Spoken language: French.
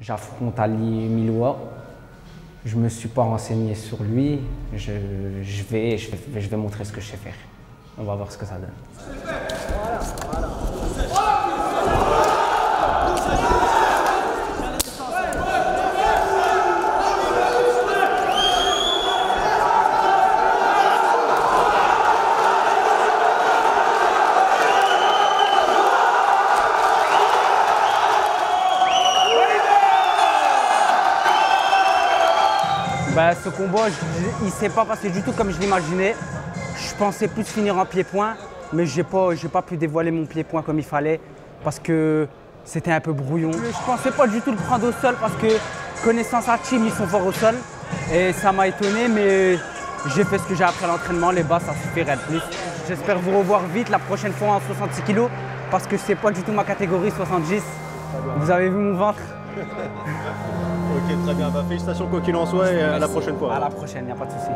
J'affronte Ali Miloua. Je ne me suis pas renseigné sur lui. Je, je vais, je, vais, je vais montrer ce que je sais faire. On va voir ce que ça donne. Bah, ce combat, il ne s'est pas passé du tout comme je l'imaginais. Je pensais plus finir en pied-point, mais je n'ai pas, pas pu dévoiler mon pied-point comme il fallait parce que c'était un peu brouillon. Je pensais pas du tout le prendre au sol parce que, connaissant sa team, ils sont forts au sol. Et ça m'a étonné, mais j'ai fait ce que j'ai appris à l'entraînement. Les bas, ça suffirait de plus. J'espère vous revoir vite la prochaine fois en 66 kg parce que c'est pas du tout ma catégorie 70. Vous avez vu mon ventre? Ok, très bien. Bah, félicitations quoi qu'il en soit et à la prochaine fois. À la prochaine, il n'y a pas de souci.